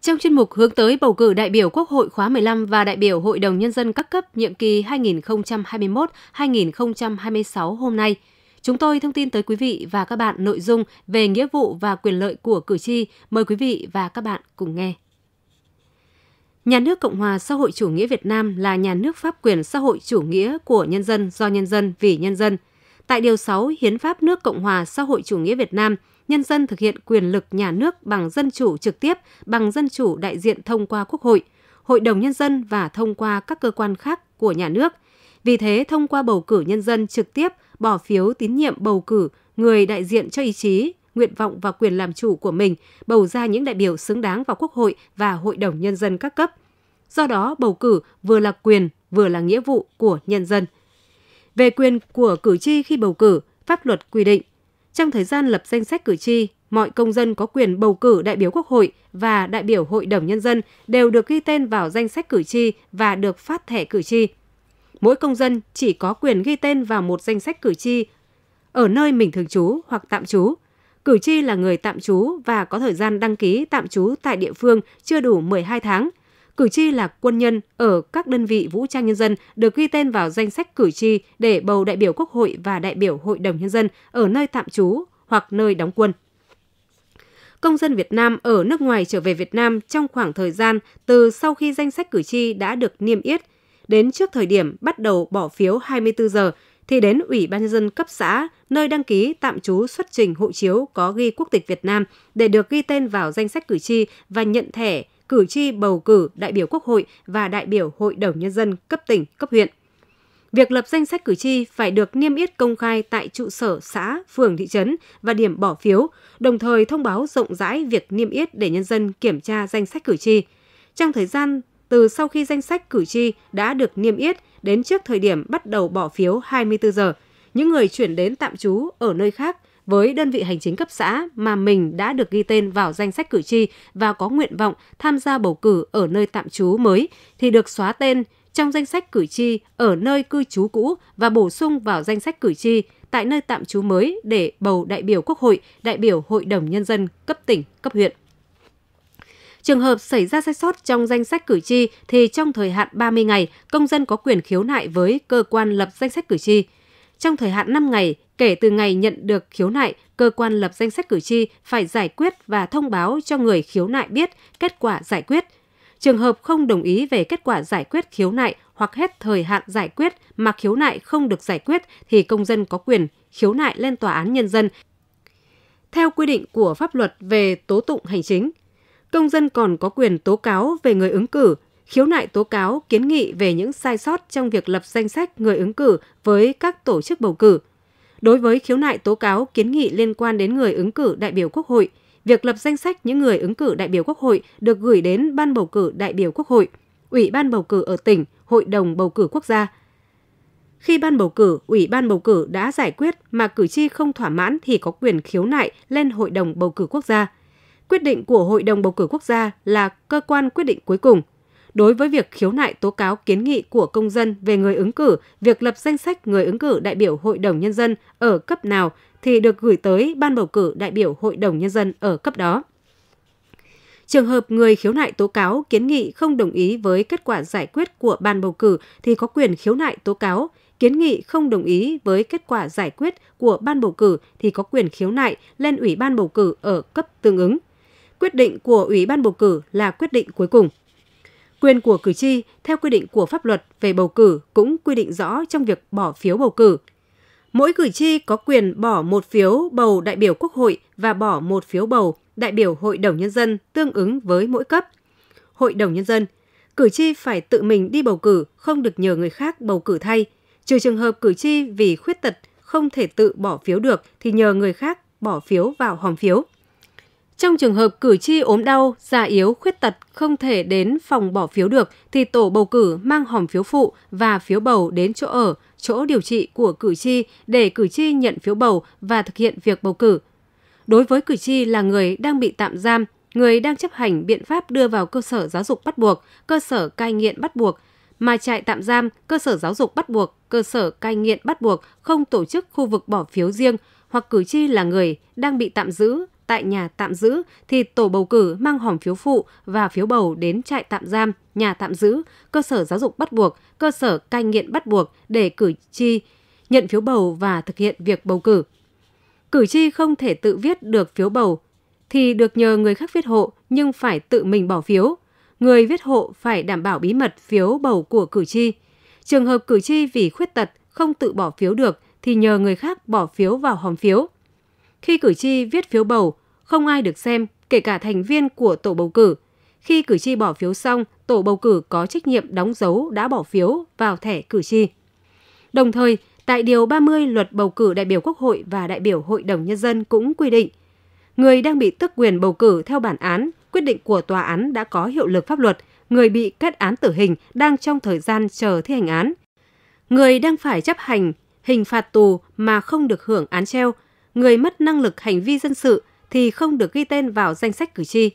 Trong chuyên mục hướng tới bầu cử đại biểu Quốc hội khóa 15 và đại biểu Hội đồng Nhân dân các cấp nhiệm kỳ 2021-2026 hôm nay, chúng tôi thông tin tới quý vị và các bạn nội dung về nghĩa vụ và quyền lợi của cử tri. Mời quý vị và các bạn cùng nghe. Nhà nước Cộng hòa xã hội chủ nghĩa Việt Nam là nhà nước pháp quyền xã hội chủ nghĩa của nhân dân, do nhân dân, vì nhân dân. Tại Điều 6 Hiến pháp nước Cộng hòa xã hội chủ nghĩa Việt Nam – nhân dân thực hiện quyền lực nhà nước bằng dân chủ trực tiếp, bằng dân chủ đại diện thông qua Quốc hội, Hội đồng Nhân dân và thông qua các cơ quan khác của nhà nước. Vì thế, thông qua bầu cử nhân dân trực tiếp, bỏ phiếu tín nhiệm bầu cử người đại diện cho ý chí, nguyện vọng và quyền làm chủ của mình, bầu ra những đại biểu xứng đáng vào Quốc hội và Hội đồng Nhân dân các cấp. Do đó, bầu cử vừa là quyền, vừa là nghĩa vụ của nhân dân. Về quyền của cử tri khi bầu cử, pháp luật quy định trong thời gian lập danh sách cử tri, mọi công dân có quyền bầu cử đại biểu Quốc hội và đại biểu Hội đồng Nhân dân đều được ghi tên vào danh sách cử tri và được phát thẻ cử tri. Mỗi công dân chỉ có quyền ghi tên vào một danh sách cử tri ở nơi mình thường trú hoặc tạm trú. Cử tri là người tạm trú và có thời gian đăng ký tạm trú tại địa phương chưa đủ 12 tháng. Cử tri là quân nhân ở các đơn vị vũ trang nhân dân được ghi tên vào danh sách cử tri để bầu đại biểu Quốc hội và đại biểu Hội đồng Nhân dân ở nơi tạm trú hoặc nơi đóng quân. Công dân Việt Nam ở nước ngoài trở về Việt Nam trong khoảng thời gian từ sau khi danh sách cử tri đã được niêm yết đến trước thời điểm bắt đầu bỏ phiếu 24 giờ thì đến Ủy ban nhân dân cấp xã, nơi đăng ký tạm trú xuất trình hộ chiếu có ghi quốc tịch Việt Nam để được ghi tên vào danh sách cử tri và nhận thẻ cử tri bầu cử đại biểu Quốc hội và đại biểu Hội đồng Nhân dân cấp tỉnh, cấp huyện. Việc lập danh sách cử tri phải được niêm yết công khai tại trụ sở xã, phường, thị trấn và điểm bỏ phiếu, đồng thời thông báo rộng rãi việc niêm yết để nhân dân kiểm tra danh sách cử tri. Trong thời gian từ sau khi danh sách cử tri đã được niêm yết đến trước thời điểm bắt đầu bỏ phiếu 24 giờ, những người chuyển đến tạm trú ở nơi khác với đơn vị hành chính cấp xã mà mình đã được ghi tên vào danh sách cử tri và có nguyện vọng tham gia bầu cử ở nơi tạm trú mới thì được xóa tên trong danh sách cử tri ở nơi cư trú cũ và bổ sung vào danh sách cử tri tại nơi tạm trú mới để bầu đại biểu Quốc hội, đại biểu Hội đồng Nhân dân cấp tỉnh, cấp huyện. Trường hợp xảy ra sai sót trong danh sách cử tri thì trong thời hạn 30 ngày, công dân có quyền khiếu nại với cơ quan lập danh sách cử tri. Trong thời hạn 5 ngày kể từ ngày nhận được khiếu nại, cơ quan lập danh sách cử tri phải giải quyết và thông báo cho người khiếu nại biết kết quả giải quyết. Trường hợp không đồng ý về kết quả giải quyết khiếu nại hoặc hết thời hạn giải quyết mà khiếu nại không được giải quyết thì công dân có quyền khiếu nại lên tòa án nhân dân theo quy định của pháp luật về tố tụng hành chính. Công dân còn có quyền tố cáo về người ứng cử khiếu nại tố cáo kiến nghị về những sai sót trong việc lập danh sách người ứng cử với các tổ chức bầu cử. Đối với khiếu nại tố cáo kiến nghị liên quan đến người ứng cử đại biểu Quốc hội, việc lập danh sách những người ứng cử đại biểu Quốc hội được gửi đến Ban bầu cử đại biểu Quốc hội, Ủy ban bầu cử ở tỉnh, Hội đồng bầu cử quốc gia. Khi ban bầu cử, Ủy ban bầu cử đã giải quyết mà cử tri không thỏa mãn thì có quyền khiếu nại lên Hội đồng bầu cử quốc gia. Quyết định của Hội đồng bầu cử quốc gia là cơ quan quyết định cuối cùng – đối với việc khiếu nại tố cáo kiến nghị của công dân về người ứng cử, việc lập danh sách người ứng cử đại biểu Hội đồng Nhân dân ở cấp nào thì được gửi tới Ban bầu cử đại biểu Hội đồng Nhân dân ở cấp đó. Trường hợp người khiếu nại tố cáo kiến nghị không đồng ý với kết quả giải quyết của ban bầu cử thì có quyền khiếu nại tố cáo, kiến nghị không đồng ý với kết quả giải quyết của ban bầu cử thì có quyền khiếu nại lên Ủy ban bầu cử ở cấp tương ứng. Quyết định của Ủy ban bầu cử là quyết định cuối cùng. Quyền của cử tri theo quy định của pháp luật về bầu cử cũng quy định rõ trong việc bỏ phiếu bầu cử. Mỗi cử tri có quyền bỏ một phiếu bầu đại biểu Quốc hội và bỏ một phiếu bầu đại biểu Hội đồng Nhân dân tương ứng với mỗi cấp. Hội đồng Nhân dân, cử tri phải tự mình đi bầu cử, không được nhờ người khác bầu cử thay. Trừ trường hợp cử tri vì khuyết tật không thể tự bỏ phiếu được thì nhờ người khác bỏ phiếu vào hòm phiếu. Trong trường hợp cử tri ốm đau, già yếu, khuyết tật không thể đến phòng bỏ phiếu được thì tổ bầu cử mang hòm phiếu phụ và phiếu bầu đến chỗ ở, chỗ điều trị của cử tri để cử tri nhận phiếu bầu và thực hiện việc bầu cử. Đối với cử tri là người đang bị tạm giam, người đang chấp hành biện pháp đưa vào cơ sở giáo dục bắt buộc, cơ sở cai nghiện bắt buộc, mà trại tạm giam, cơ sở giáo dục bắt buộc, cơ sở cai nghiện bắt buộc không tổ chức khu vực bỏ phiếu riêng hoặc cử tri là người đang bị tạm giữ, tại nhà tạm giữ thì tổ bầu cử mang hòm phiếu phụ và phiếu bầu đến trại tạm giam, nhà tạm giữ, cơ sở giáo dục bắt buộc, cơ sở cai nghiện bắt buộc để cử tri nhận phiếu bầu và thực hiện việc bầu cử. Cử tri không thể tự viết được phiếu bầu thì được nhờ người khác viết hộ nhưng phải tự mình bỏ phiếu. Người viết hộ phải đảm bảo bí mật phiếu bầu của cử tri. Trường hợp cử tri vì khuyết tật không tự bỏ phiếu được thì nhờ người khác bỏ phiếu vào hòm phiếu. Khi cử tri viết phiếu bầu, không ai được xem, kể cả thành viên của tổ bầu cử. Khi cử tri bỏ phiếu xong, tổ bầu cử có trách nhiệm đóng dấu đã bỏ phiếu vào thẻ cử tri. Đồng thời, tại Điều 30 Luật Bầu cử đại biểu Quốc hội và đại biểu Hội đồng Nhân dân cũng quy định, người đang bị tước quyền bầu cử theo bản án, quyết định của tòa án đã có hiệu lực pháp luật, người bị kết án tử hình đang trong thời gian chờ thi hành án. Người đang phải chấp hành hình phạt tù mà không được hưởng án treo, người mất năng lực hành vi dân sự thì không được ghi tên vào danh sách cử tri.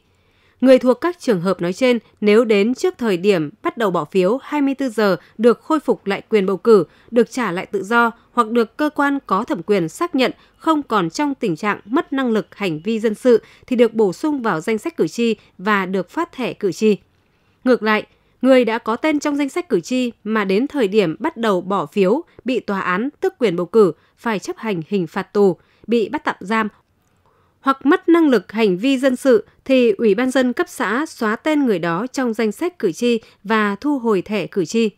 Người thuộc các trường hợp nói trên nếu đến trước thời điểm bắt đầu bỏ phiếu 24 giờ được khôi phục lại quyền bầu cử, được trả lại tự do hoặc được cơ quan có thẩm quyền xác nhận không còn trong tình trạng mất năng lực hành vi dân sự thì được bổ sung vào danh sách cử tri và được phát thẻ cử tri. Ngược lại, người đã có tên trong danh sách cử tri mà đến thời điểm bắt đầu bỏ phiếu bị tòa án tước quyền bầu cử phải chấp hành hình phạt tù, bị bắt tạm giam hoặc mất năng lực hành vi dân sự thì Ủy ban dân cấp xã xóa tên người đó trong danh sách cử tri và thu hồi thẻ cử tri.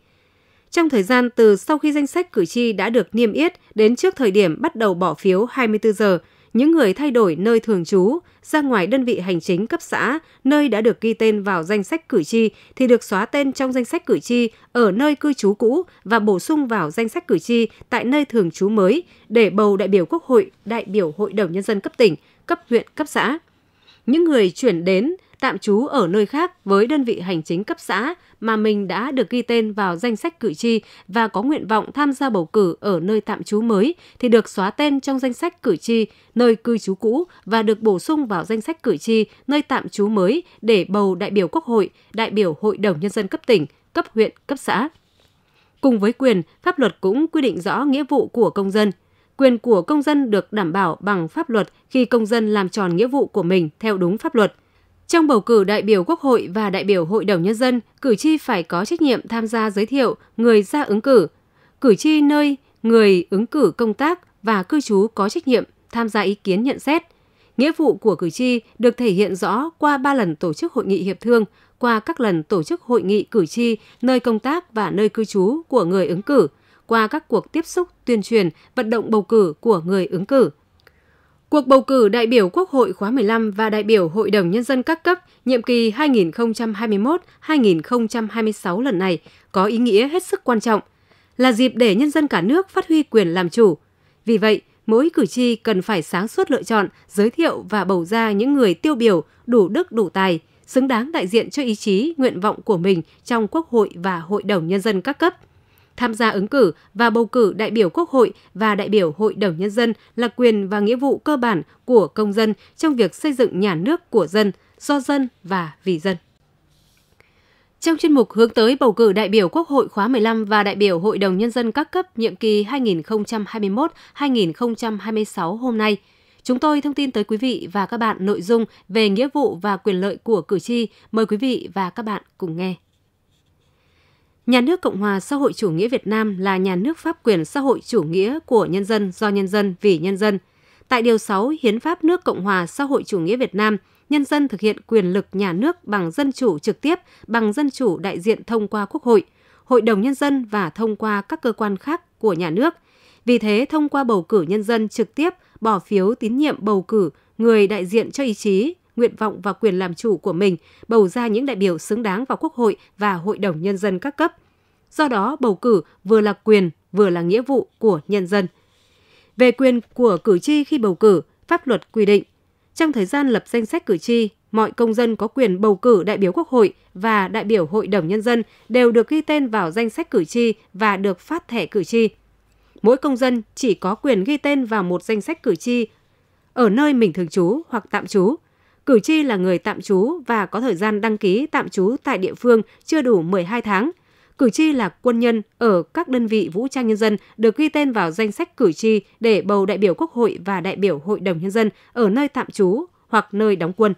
Trong thời gian từ sau khi danh sách cử tri đã được niêm yết đến trước thời điểm bắt đầu bỏ phiếu 24 giờ, những người thay đổi nơi thường trú ra ngoài đơn vị hành chính cấp xã, nơi đã được ghi tên vào danh sách cử tri thì được xóa tên trong danh sách cử tri ở nơi cư trú cũ và bổ sung vào danh sách cử tri tại nơi thường trú mới để bầu đại biểu Quốc hội, đại biểu Hội đồng Nhân dân cấp tỉnh, cấp huyện, cấp xã. Những người chuyển đến tạm trú ở nơi khác với đơn vị hành chính cấp xã mà mình đã được ghi tên vào danh sách cử tri và có nguyện vọng tham gia bầu cử ở nơi tạm trú mới thì được xóa tên trong danh sách cử tri nơi cư trú cũ và được bổ sung vào danh sách cử tri nơi tạm trú mới để bầu đại biểu Quốc hội, đại biểu Hội đồng Nhân dân cấp tỉnh, cấp huyện, cấp xã. Cùng với quyền, pháp luật cũng quy định rõ nghĩa vụ của công dân – quyền của công dân được đảm bảo bằng pháp luật khi công dân làm tròn nghĩa vụ của mình theo đúng pháp luật. Trong bầu cử đại biểu Quốc hội và đại biểu Hội đồng Nhân dân, cử tri phải có trách nhiệm tham gia giới thiệu người ra ứng cử. Cử tri nơi người ứng cử công tác và cư trú có trách nhiệm tham gia ý kiến nhận xét. Nghĩa vụ của cử tri được thể hiện rõ qua ba lần tổ chức hội nghị hiệp thương, qua các lần tổ chức hội nghị cử tri nơi công tác và nơi cư trú của người ứng cử – qua các cuộc tiếp xúc, tuyên truyền, vận động bầu cử của người ứng cử. Cuộc bầu cử đại biểu Quốc hội khóa 15 và đại biểu Hội đồng Nhân dân các cấp nhiệm kỳ 2021-2026 lần này có ý nghĩa hết sức quan trọng, là dịp để nhân dân cả nước phát huy quyền làm chủ. Vì vậy, mỗi cử tri cần phải sáng suốt lựa chọn, giới thiệu và bầu ra những người tiêu biểu đủ đức đủ tài, xứng đáng đại diện cho ý chí, nguyện vọng của mình trong Quốc hội và Hội đồng Nhân dân các cấp – tham gia ứng cử và bầu cử đại biểu Quốc hội và đại biểu Hội đồng Nhân dân là quyền và nghĩa vụ cơ bản của công dân trong việc xây dựng nhà nước của dân, do dân và vì dân. Trong chuyên mục hướng tới bầu cử đại biểu Quốc hội khóa 15 và đại biểu Hội đồng Nhân dân các cấp nhiệm kỳ 2021-2026 hôm nay, chúng tôi thông tin tới quý vị và các bạn nội dung về nghĩa vụ và quyền lợi của cử tri. Mời quý vị và các bạn cùng nghe. Nhà nước Cộng hòa xã hội chủ nghĩa Việt Nam là nhà nước pháp quyền xã hội chủ nghĩa của nhân dân do nhân dân vì nhân dân. Tại Điều 6 Hiến pháp nước Cộng hòa xã hội chủ nghĩa Việt Nam, nhân dân thực hiện quyền lực nhà nước bằng dân chủ trực tiếp, bằng dân chủ đại diện thông qua Quốc hội, Hội đồng Nhân dân và thông qua các cơ quan khác của nhà nước. Vì thế, thông qua bầu cử nhân dân trực tiếp, bỏ phiếu tín nhiệm bầu cử người đại diện cho ý chí, nguyện vọng và quyền làm chủ của mình, bầu ra những đại biểu xứng đáng vào Quốc hội và Hội đồng Nhân dân các cấp. Do đó, bầu cử vừa là quyền, vừa là nghĩa vụ của nhân dân. Về quyền của cử tri khi bầu cử, pháp luật quy định, trong thời gian lập danh sách cử tri, mọi công dân có quyền bầu cử đại biểu Quốc hội và đại biểu Hội đồng Nhân dân đều được ghi tên vào danh sách cử tri và được phát thẻ cử tri. Mỗi công dân chỉ có quyền ghi tên vào một danh sách cử tri ở nơi mình thường trú hoặc tạm trú, Cử tri là người tạm trú và có thời gian đăng ký tạm trú tại địa phương chưa đủ 12 tháng. Cử tri là quân nhân ở các đơn vị vũ trang nhân dân được ghi tên vào danh sách cử tri để bầu đại biểu Quốc hội và đại biểu Hội đồng Nhân dân ở nơi tạm trú hoặc nơi đóng quân.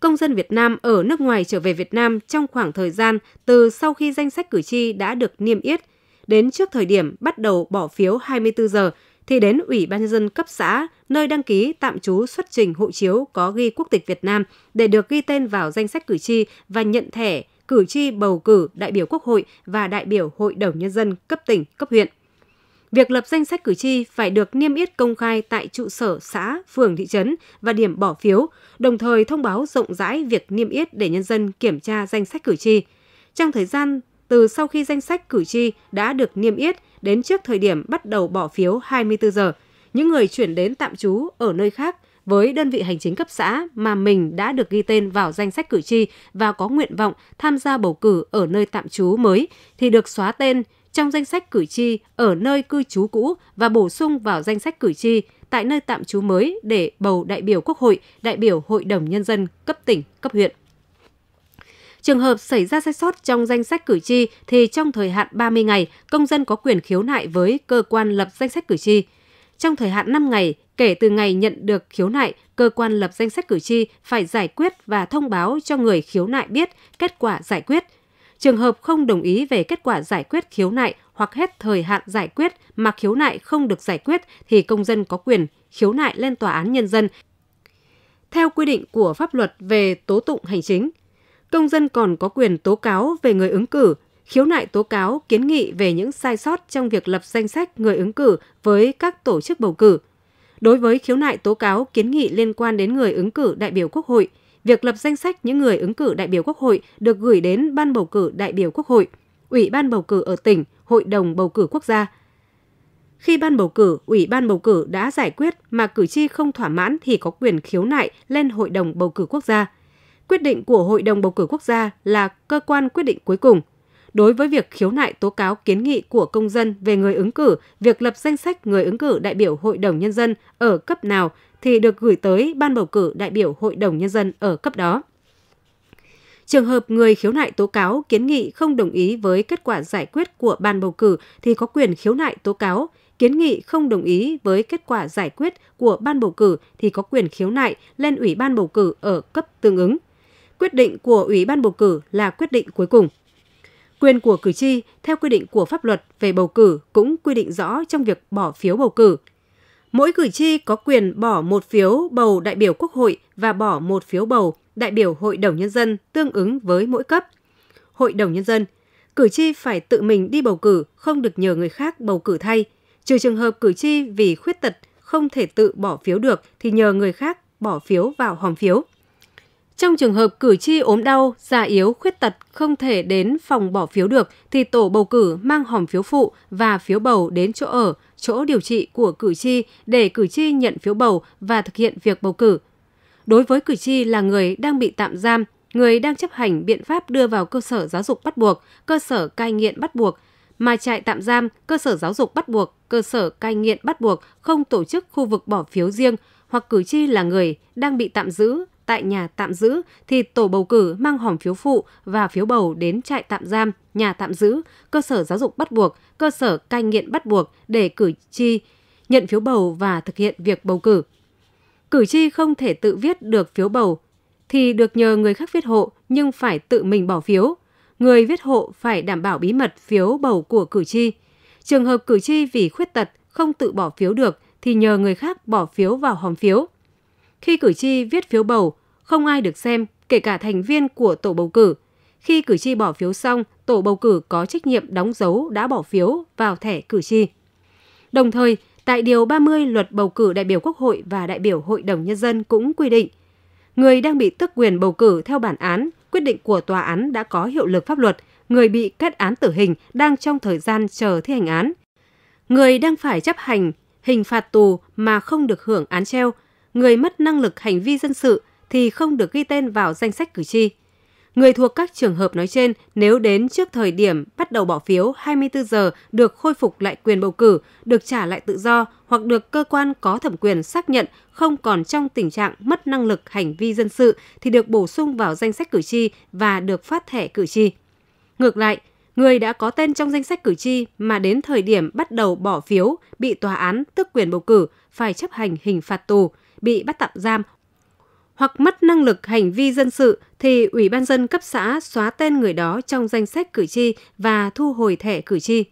Công dân Việt Nam ở nước ngoài trở về Việt Nam trong khoảng thời gian từ sau khi danh sách cử tri đã được niêm yết đến trước thời điểm bắt đầu bỏ phiếu 24 giờ thì đến Ủy ban nhân dân cấp xã nơi đăng ký tạm trú xuất trình hộ chiếu có ghi quốc tịch Việt Nam để được ghi tên vào danh sách cử tri và nhận thẻ cử tri bầu cử đại biểu Quốc hội và đại biểu Hội đồng nhân dân cấp tỉnh, cấp huyện. Việc lập danh sách cử tri phải được niêm yết công khai tại trụ sở xã, phường, thị trấn và điểm bỏ phiếu, đồng thời thông báo rộng rãi việc niêm yết để nhân dân kiểm tra danh sách cử tri. Trong thời gian từ sau khi danh sách cử tri đã được niêm yết đến trước thời điểm bắt đầu bỏ phiếu 24 giờ, những người chuyển đến tạm trú ở nơi khác với đơn vị hành chính cấp xã mà mình đã được ghi tên vào danh sách cử tri và có nguyện vọng tham gia bầu cử ở nơi tạm trú mới thì được xóa tên trong danh sách cử tri ở nơi cư trú cũ và bổ sung vào danh sách cử tri tại nơi tạm trú mới để bầu đại biểu Quốc hội, đại biểu Hội đồng Nhân dân cấp tỉnh, cấp huyện. Trường hợp xảy ra sai sót trong danh sách cử tri thì trong thời hạn 30 ngày, công dân có quyền khiếu nại với cơ quan lập danh sách cử tri. Trong thời hạn 5 ngày, kể từ ngày nhận được khiếu nại, cơ quan lập danh sách cử tri phải giải quyết và thông báo cho người khiếu nại biết kết quả giải quyết. Trường hợp không đồng ý về kết quả giải quyết khiếu nại hoặc hết thời hạn giải quyết mà khiếu nại không được giải quyết thì công dân có quyền khiếu nại lên tòa án nhân dân theo quy định của pháp luật về tố tụng hành chính công dân còn có quyền tố cáo về người ứng cử, khiếu nại tố cáo kiến nghị về những sai sót trong việc lập danh sách người ứng cử với các tổ chức bầu cử. Đối với khiếu nại tố cáo kiến nghị liên quan đến người ứng cử đại biểu Quốc hội, việc lập danh sách những người ứng cử đại biểu Quốc hội được gửi đến Ban bầu cử đại biểu Quốc hội, Ủy ban bầu cử ở tỉnh, Hội đồng bầu cử quốc gia. Khi ban bầu cử, Ủy ban bầu cử đã giải quyết mà cử tri không thỏa mãn thì có quyền khiếu nại lên Hội đồng bầu cử quốc gia quyết định của Hội đồng bầu cử quốc gia là cơ quan quyết định cuối cùng. Đối với việc khiếu nại tố cáo kiến nghị của công dân về người ứng cử, việc lập danh sách người ứng cử đại biểu Hội đồng Nhân dân ở cấp nào thì được gửi tới Ban bầu cử đại biểu Hội đồng Nhân dân ở cấp đó. Trường hợp người khiếu nại tố cáo kiến nghị không đồng ý với kết quả giải quyết của ban bầu cử thì có quyền khiếu nại tố cáo, kiến nghị không đồng ý với kết quả giải quyết của ban bầu cử thì có quyền khiếu nại lên Ủy ban bầu cử ở cấp tương ứng quyết định của Ủy ban bầu cử là quyết định cuối cùng. Quyền của cử tri theo quy định của pháp luật về bầu cử cũng quy định rõ trong việc bỏ phiếu bầu cử. Mỗi cử tri có quyền bỏ một phiếu bầu đại biểu Quốc hội và bỏ một phiếu bầu đại biểu Hội đồng Nhân dân tương ứng với mỗi cấp. Hội đồng Nhân dân, cử tri phải tự mình đi bầu cử, không được nhờ người khác bầu cử thay. Trừ trường hợp cử tri vì khuyết tật không thể tự bỏ phiếu được thì nhờ người khác bỏ phiếu vào hòm phiếu. Trong trường hợp cử tri ốm đau, già yếu, khuyết tật không thể đến phòng bỏ phiếu được thì tổ bầu cử mang hòm phiếu phụ và phiếu bầu đến chỗ ở, chỗ điều trị của cử tri để cử tri nhận phiếu bầu và thực hiện việc bầu cử. Đối với cử tri là người đang bị tạm giam, người đang chấp hành biện pháp đưa vào cơ sở giáo dục bắt buộc, cơ sở cai nghiện bắt buộc, mà trại tạm giam, cơ sở giáo dục bắt buộc, cơ sở cai nghiện bắt buộc không tổ chức khu vực bỏ phiếu riêng hoặc cử tri là người đang bị tạm giữ, tại nhà tạm giữ thì tổ bầu cử mang hòm phiếu phụ và phiếu bầu đến trại tạm giam, nhà tạm giữ, cơ sở giáo dục bắt buộc, cơ sở cai nghiện bắt buộc để cử tri nhận phiếu bầu và thực hiện việc bầu cử. Cử tri không thể tự viết được phiếu bầu thì được nhờ người khác viết hộ nhưng phải tự mình bỏ phiếu. Người viết hộ phải đảm bảo bí mật phiếu bầu của cử tri. Trường hợp cử tri vì khuyết tật không tự bỏ phiếu được thì nhờ người khác bỏ phiếu vào hòm phiếu. Khi cử tri viết phiếu bầu, không ai được xem, kể cả thành viên của tổ bầu cử. Khi cử tri bỏ phiếu xong, tổ bầu cử có trách nhiệm đóng dấu đã bỏ phiếu vào thẻ cử tri. Đồng thời, tại Điều 30 Luật Bầu cử đại biểu Quốc hội và đại biểu Hội đồng Nhân dân cũng quy định, người đang bị tước quyền bầu cử theo bản án, quyết định của tòa án đã có hiệu lực pháp luật, người bị kết án tử hình đang trong thời gian chờ thi hành án. Người đang phải chấp hành hình phạt tù mà không được hưởng án treo người mất năng lực hành vi dân sự thì không được ghi tên vào danh sách cử tri. Người thuộc các trường hợp nói trên nếu đến trước thời điểm bắt đầu bỏ phiếu 24 giờ được khôi phục lại quyền bầu cử, được trả lại tự do hoặc được cơ quan có thẩm quyền xác nhận không còn trong tình trạng mất năng lực hành vi dân sự thì được bổ sung vào danh sách cử tri và được phát thẻ cử tri. Ngược lại, người đã có tên trong danh sách cử tri mà đến thời điểm bắt đầu bỏ phiếu bị tòa án tước quyền bầu cử phải chấp hành hình phạt tù bị bắt tạm giam hoặc mất năng lực hành vi dân sự thì Ủy ban dân cấp xã xóa tên người đó trong danh sách cử tri và thu hồi thẻ cử tri.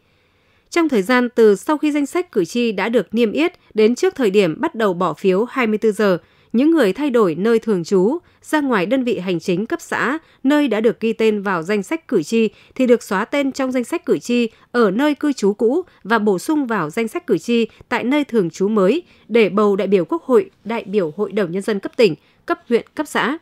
Trong thời gian từ sau khi danh sách cử tri đã được niêm yết đến trước thời điểm bắt đầu bỏ phiếu 24 giờ, những người thay đổi nơi thường trú ra ngoài đơn vị hành chính cấp xã nơi đã được ghi tên vào danh sách cử tri thì được xóa tên trong danh sách cử tri ở nơi cư trú cũ và bổ sung vào danh sách cử tri tại nơi thường trú mới để bầu đại biểu Quốc hội, đại biểu Hội đồng Nhân dân cấp tỉnh, cấp huyện, cấp xã.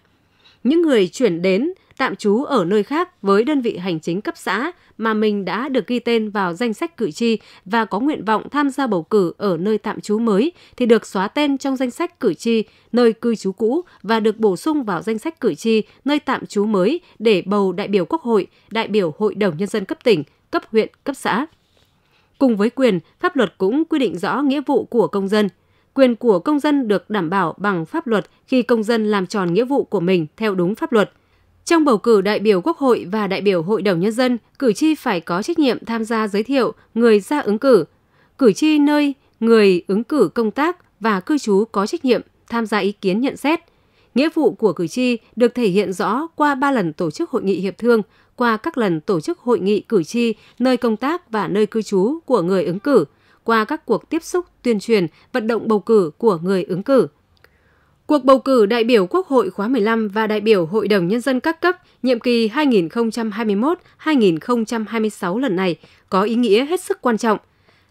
Những người chuyển đến tạm trú ở nơi khác với đơn vị hành chính cấp xã mà mình đã được ghi tên vào danh sách cử tri và có nguyện vọng tham gia bầu cử ở nơi tạm trú mới thì được xóa tên trong danh sách cử tri nơi cư trú cũ và được bổ sung vào danh sách cử tri nơi tạm trú mới để bầu đại biểu Quốc hội, đại biểu Hội đồng Nhân dân cấp tỉnh, cấp huyện, cấp xã. Cùng với quyền, pháp luật cũng quy định rõ nghĩa vụ của công dân – quyền của công dân được đảm bảo bằng pháp luật khi công dân làm tròn nghĩa vụ của mình theo đúng pháp luật. Trong bầu cử đại biểu Quốc hội và đại biểu Hội đồng Nhân dân, cử tri phải có trách nhiệm tham gia giới thiệu người ra ứng cử. Cử tri nơi người ứng cử công tác và cư trú có trách nhiệm tham gia ý kiến nhận xét. Nghĩa vụ của cử tri được thể hiện rõ qua ba lần tổ chức hội nghị hiệp thương, qua các lần tổ chức hội nghị cử tri nơi công tác và nơi cư trú của người ứng cử – qua các cuộc tiếp xúc, tuyên truyền, vận động bầu cử của người ứng cử. Cuộc bầu cử đại biểu Quốc hội khóa 15 và đại biểu Hội đồng Nhân dân các cấp nhiệm kỳ 2021-2026 lần này có ý nghĩa hết sức quan trọng,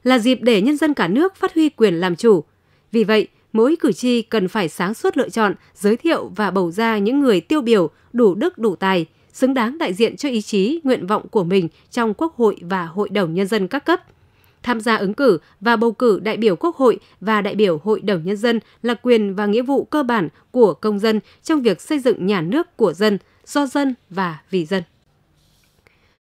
là dịp để nhân dân cả nước phát huy quyền làm chủ. Vì vậy, mỗi cử tri cần phải sáng suốt lựa chọn, giới thiệu và bầu ra những người tiêu biểu, đủ đức đủ tài, xứng đáng đại diện cho ý chí, nguyện vọng của mình trong Quốc hội và Hội đồng Nhân dân các cấp – Tham gia ứng cử và bầu cử đại biểu Quốc hội và đại biểu Hội đồng Nhân dân là quyền và nghĩa vụ cơ bản của công dân trong việc xây dựng nhà nước của dân, do dân và vì dân.